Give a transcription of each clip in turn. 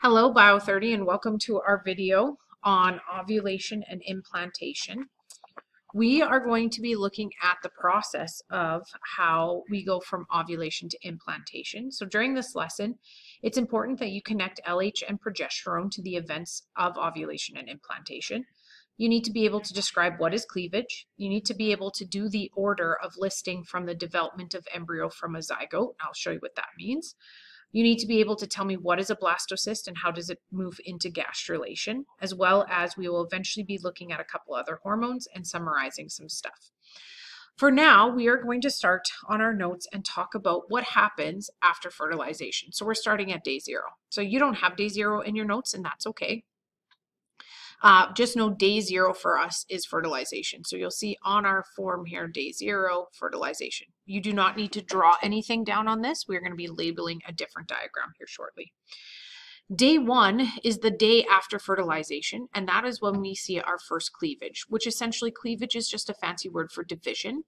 Hello Bio30 and welcome to our video on ovulation and implantation. We are going to be looking at the process of how we go from ovulation to implantation. So during this lesson, it's important that you connect LH and progesterone to the events of ovulation and implantation. You need to be able to describe what is cleavage. You need to be able to do the order of listing from the development of embryo from a zygote. I'll show you what that means. You need to be able to tell me what is a blastocyst and how does it move into gastrulation, as well as we will eventually be looking at a couple other hormones and summarizing some stuff. For now, we are going to start on our notes and talk about what happens after fertilization. So we're starting at day zero. So you don't have day zero in your notes, and that's okay. Uh, just know day zero for us is fertilization. So you'll see on our form here, day zero, fertilization. You do not need to draw anything down on this. We're going to be labeling a different diagram here shortly. Day one is the day after fertilization, and that is when we see our first cleavage, which essentially cleavage is just a fancy word for division.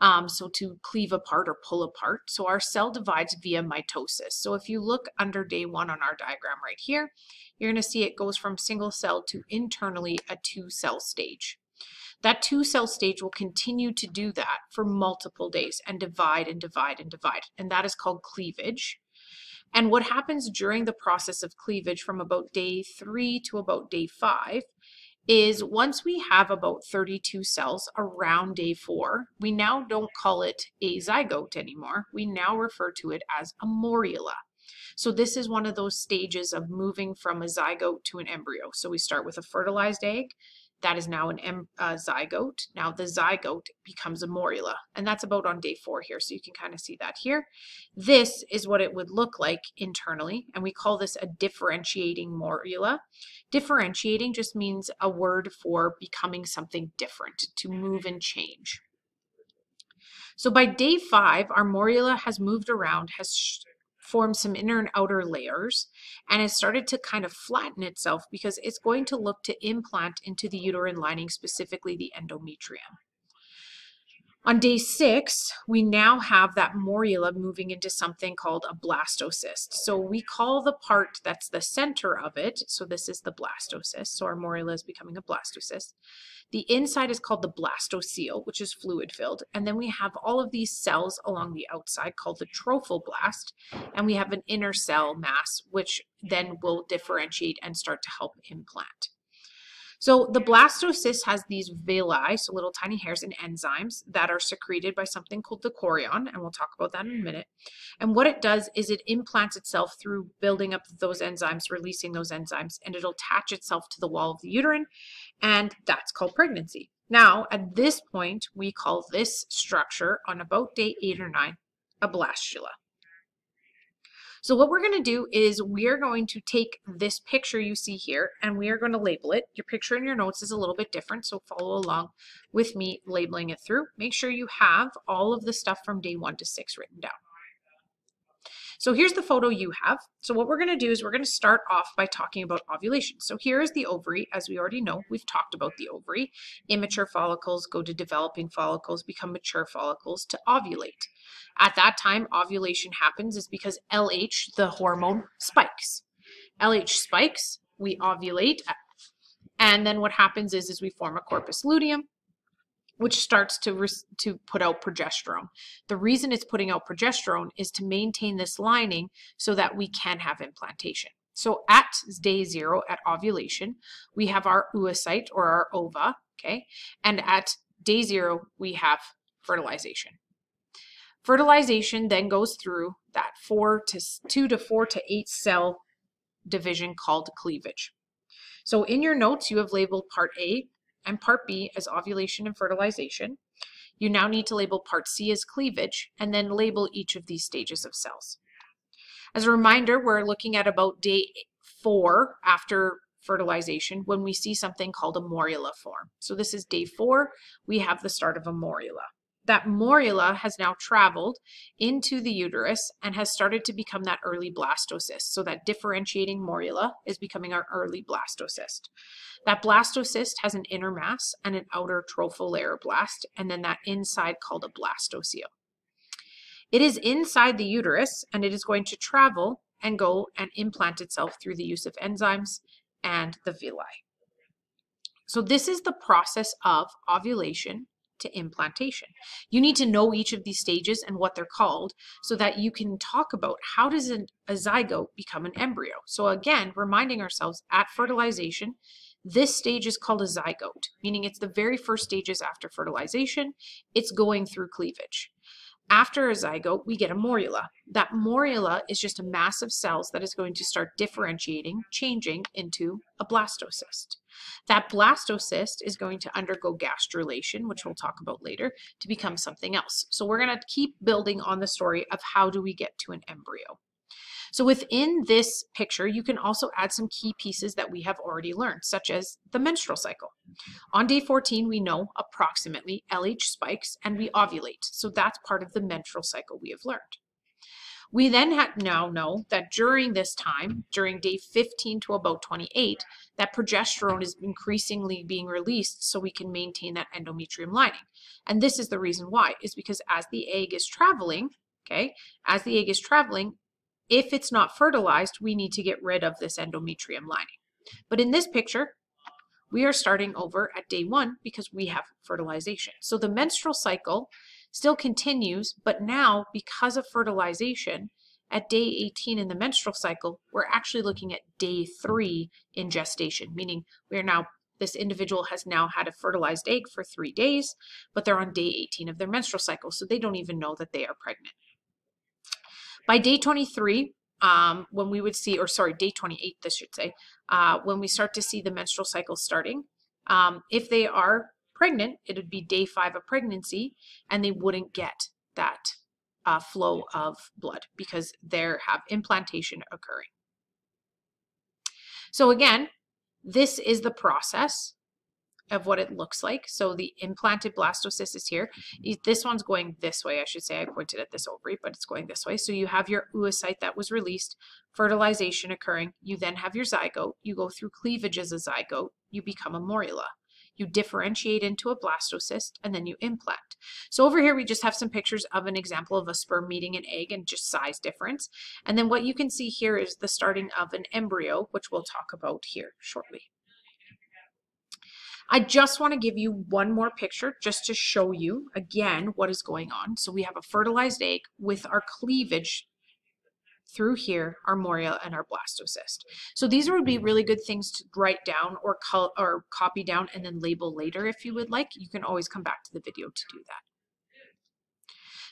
Um, so to cleave apart or pull apart. So our cell divides via mitosis. So if you look under day one on our diagram right here, you're going to see it goes from single cell to internally a two cell stage. That two cell stage will continue to do that for multiple days and divide and divide and divide. And that is called cleavage. And what happens during the process of cleavage from about day three to about day five is once we have about 32 cells around day four, we now don't call it a zygote anymore. We now refer to it as a morula. So this is one of those stages of moving from a zygote to an embryo. So we start with a fertilized egg, that is now an em, uh, zygote. Now the zygote becomes a morula, and that's about on day four here. So you can kind of see that here. This is what it would look like internally, and we call this a differentiating morula. Differentiating just means a word for becoming something different, to move and change. So by day five, our morula has moved around, has formed some inner and outer layers and it started to kind of flatten itself because it's going to look to implant into the uterine lining, specifically the endometrium. On day six, we now have that morula moving into something called a blastocyst. So we call the part that's the center of it, so this is the blastocyst, so our morula is becoming a blastocyst. The inside is called the blastocele, which is fluid filled. And then we have all of these cells along the outside called the trophoblast. And we have an inner cell mass, which then will differentiate and start to help implant. So the blastocyst has these villi, so little tiny hairs and enzymes that are secreted by something called the chorion, and we'll talk about that in a minute. And what it does is it implants itself through building up those enzymes, releasing those enzymes, and it'll attach itself to the wall of the uterine, and that's called pregnancy. Now, at this point, we call this structure on about day eight or nine a blastula. So what we're going to do is we're going to take this picture you see here and we are going to label it. Your picture in your notes is a little bit different, so follow along with me labeling it through. Make sure you have all of the stuff from day one to six written down. So here's the photo you have. So what we're going to do is we're going to start off by talking about ovulation. So here is the ovary. As we already know, we've talked about the ovary. Immature follicles go to developing follicles, become mature follicles to ovulate. At that time, ovulation happens is because LH, the hormone, spikes. LH spikes, we ovulate, and then what happens is, is we form a corpus luteum, which starts to, to put out progesterone. The reason it's putting out progesterone is to maintain this lining so that we can have implantation. So at day zero, at ovulation, we have our oocyte or our ova, okay? And at day zero, we have fertilization. Fertilization then goes through that four to two to four to eight cell division called cleavage. So in your notes, you have labeled part A and part B as ovulation and fertilization. You now need to label part C as cleavage and then label each of these stages of cells. As a reminder, we're looking at about day four after fertilization when we see something called a morula form. So this is day four, we have the start of a morula that morula has now traveled into the uterus and has started to become that early blastocyst. So that differentiating morula is becoming our early blastocyst. That blastocyst has an inner mass and an outer blast, and then that inside called a blastocele. It is inside the uterus and it is going to travel and go and implant itself through the use of enzymes and the villi. So this is the process of ovulation to implantation. You need to know each of these stages and what they're called so that you can talk about how does a zygote become an embryo. So again, reminding ourselves at fertilization, this stage is called a zygote, meaning it's the very first stages after fertilization. It's going through cleavage. After a zygote, we get a morula. That morula is just a mass of cells that is going to start differentiating, changing into a blastocyst. That blastocyst is going to undergo gastrulation, which we'll talk about later, to become something else. So we're going to keep building on the story of how do we get to an embryo. So within this picture, you can also add some key pieces that we have already learned, such as the menstrual cycle. Mm-hmm. On day 14, we know approximately LH spikes and we ovulate. So that's part of the menstrual cycle we have learned. We then now know that during this time, during day 15 to about 28, that progesterone is increasingly being released so we can maintain that endometrium lining. And this is the reason why, is because as the egg is traveling, okay, as the egg is traveling, if it's not fertilized, we need to get rid of this endometrium lining. But in this picture, we are starting over at day one because we have fertilization. So the menstrual cycle still continues, but now because of fertilization, at day 18 in the menstrual cycle, we're actually looking at day three in gestation, meaning we are now, this individual has now had a fertilized egg for three days, but they're on day 18 of their menstrual cycle, so they don't even know that they are pregnant. By day 23, um, when we would see, or sorry, day 28, this should say, uh, when we start to see the menstrual cycle starting, um, if they are pregnant, it would be day five of pregnancy, and they wouldn't get that uh, flow of blood because there have implantation occurring. So again, this is the process of what it looks like. So the implanted blastocyst is here. Mm-hmm. This one's going this way, I should say. I pointed at this ovary, but it's going this way. So you have your oocyte that was released, fertilization occurring. You then have your zygote. You go through cleavage as a zygote. You become a morula. You differentiate into a blastocyst, and then you implant. So over here, we just have some pictures of an example of a sperm meeting an egg and just size difference. And then what you can see here is the starting of an embryo, which we'll talk about here shortly. I just want to give you one more picture just to show you again what is going on. So we have a fertilized egg with our cleavage through here, our morula and our blastocyst. So these would be really good things to write down or, or copy down and then label later if you would like. You can always come back to the video to do that.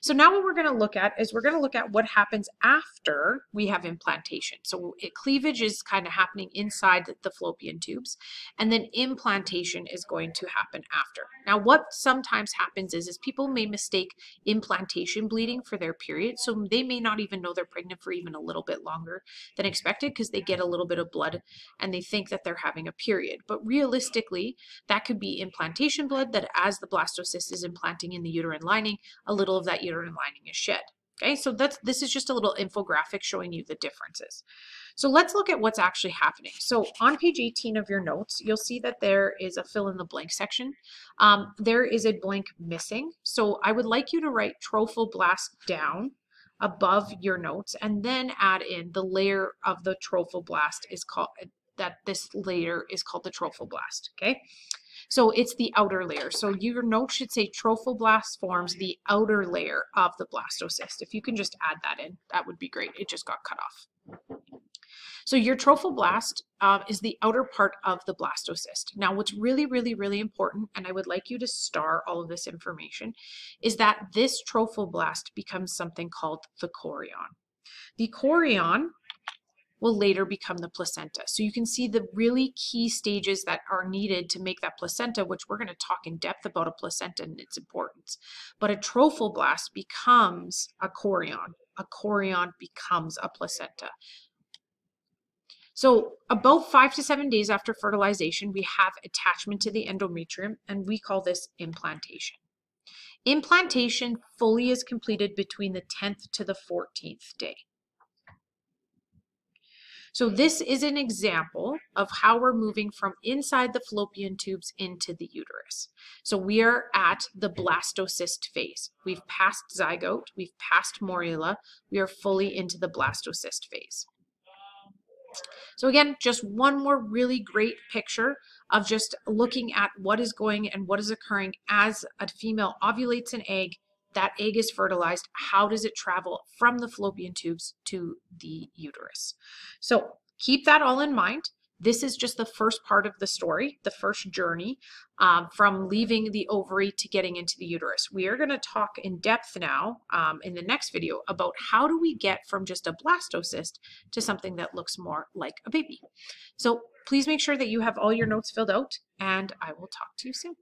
So now what we're going to look at is we're going to look at what happens after we have implantation. So it, cleavage is kind of happening inside the, the fallopian tubes, and then implantation is going to happen after. Now what sometimes happens is, is people may mistake implantation bleeding for their period, so they may not even know they're pregnant for even a little bit longer than expected because they get a little bit of blood and they think that they're having a period. But realistically, that could be implantation blood that as the blastocyst is implanting in the uterine lining, a little of that uterine lining is shed. Okay, so that's this is just a little infographic showing you the differences. So let's look at what's actually happening. So on page 18 of your notes, you'll see that there is a fill in the blank section. Um, there is a blank missing. So I would like you to write trophoblast down above your notes and then add in the layer of the trophoblast is called that this layer is called the trophoblast. Okay. So it's the outer layer. So your note should say trophoblast forms the outer layer of the blastocyst. If you can just add that in, that would be great. It just got cut off. So your trophoblast uh, is the outer part of the blastocyst. Now, what's really, really, really important, and I would like you to star all of this information, is that this trophoblast becomes something called the chorion. The chorion will later become the placenta. So you can see the really key stages that are needed to make that placenta, which we're going to talk in depth about a placenta and its importance. But a trophoblast becomes a chorion. A chorion becomes a placenta. So about five to seven days after fertilization, we have attachment to the endometrium, and we call this implantation. Implantation fully is completed between the 10th to the 14th day. So this is an example of how we're moving from inside the fallopian tubes into the uterus. So we are at the blastocyst phase. We've passed zygote, we've passed morula, we are fully into the blastocyst phase. So again, just one more really great picture of just looking at what is going and what is occurring as a female ovulates an egg, that egg is fertilized, how does it travel from the fallopian tubes to the uterus? So keep that all in mind. This is just the first part of the story, the first journey um, from leaving the ovary to getting into the uterus. We are going to talk in depth now um, in the next video about how do we get from just a blastocyst to something that looks more like a baby. So please make sure that you have all your notes filled out and I will talk to you soon.